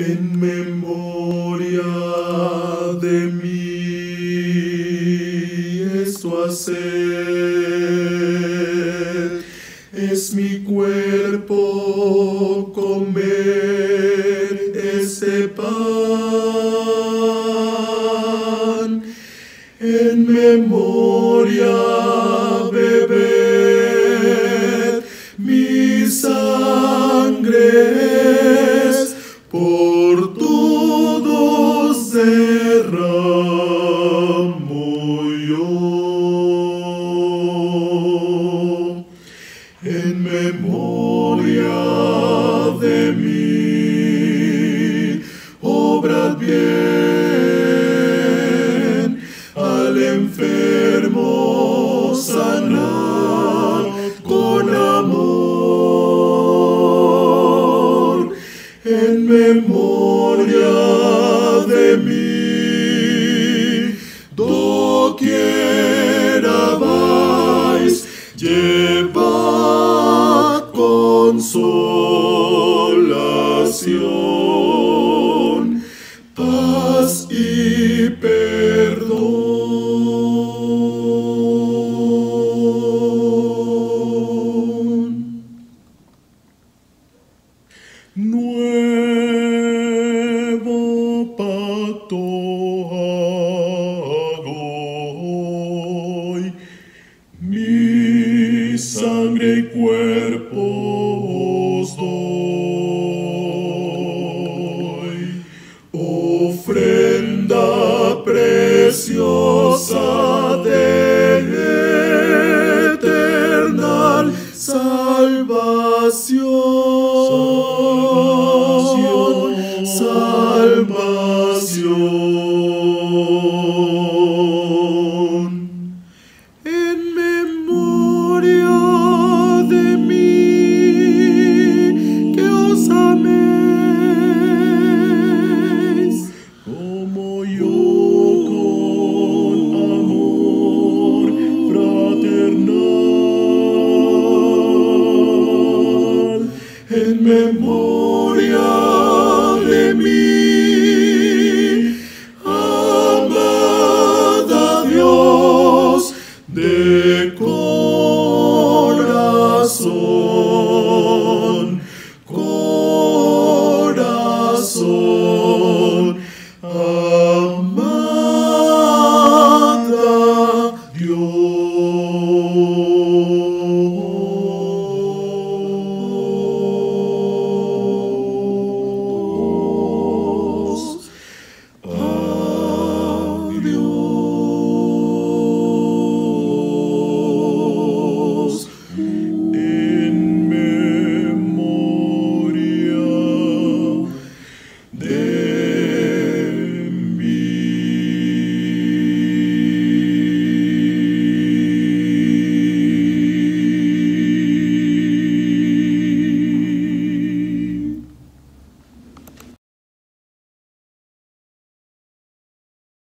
en memoria de mí esto hacer. Es mi cuerpo comer ese pan en memoria por todos derramo yo. En memoria de mí obra bien al enfermo sanar en memoria de mí. Doquiera vais llevad consolación Nuevo pacto hago hoy, mi sangre y cuerpo os doy, ofrenda preciosa en memoria de mí. Amad a Dios de corazón, corazón. Amad a Dios.